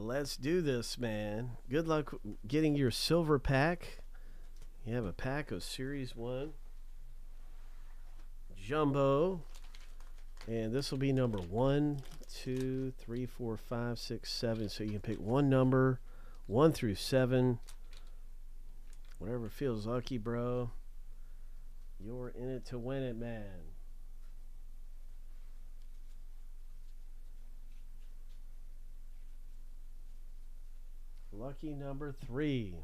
Let's do this, man. Good luck getting your silver pack. You have a pack of Series 1 Jumbo. And this will be number one, two, three, four, five, six, seven. So you can pick one number, one through seven. Whatever feels lucky, bro. You're in it to win it, man. Lucky number three.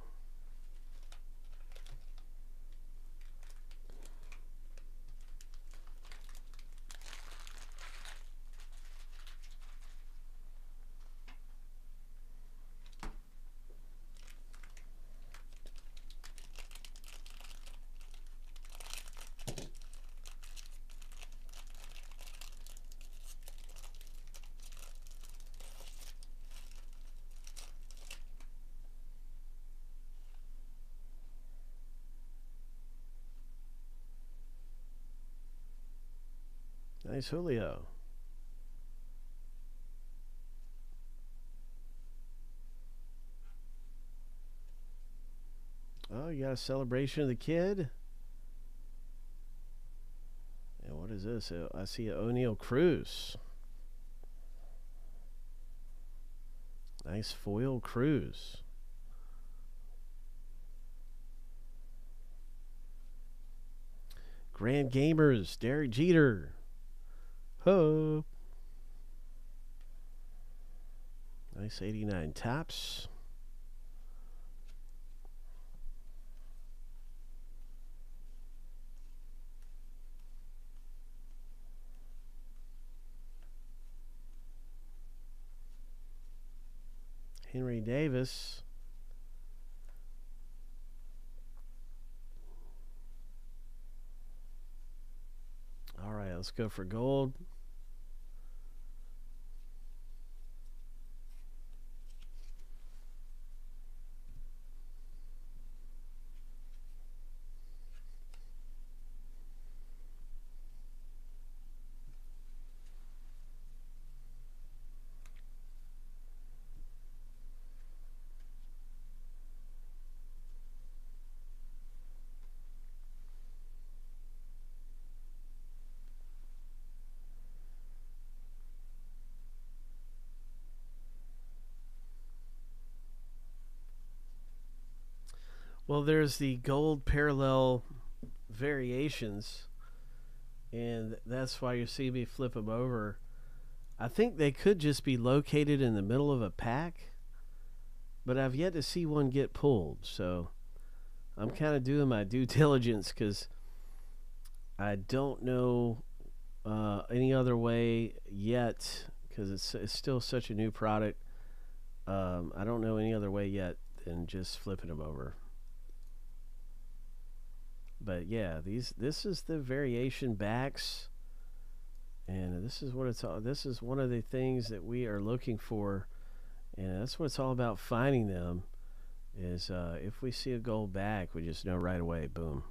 Nice Julio. Oh, you got a celebration of the kid? And what is this? Uh, I see Oneil Cruz. Nice foil Cruz. Grand Gamers, Derek Jeter. Ho. Nice 89 Topps. Henry Davis. All right, let's go for gold. Well, there's the gold parallel variations, and that's why you see me flip them over. I think they could just be located in the middle of a pack, but I've yet to see one get pulled. So I'm kind of doing my due diligence because I don't know uh, any other way yet because it's, it's still such a new product. Um, I don't know any other way yet than just flipping them over but yeah, these this is the variation backs, and this is what it's all. This is one of the things that we are looking for, and that's what it's all about. Finding them is uh, if we see a gold back, we just know right away. Boom.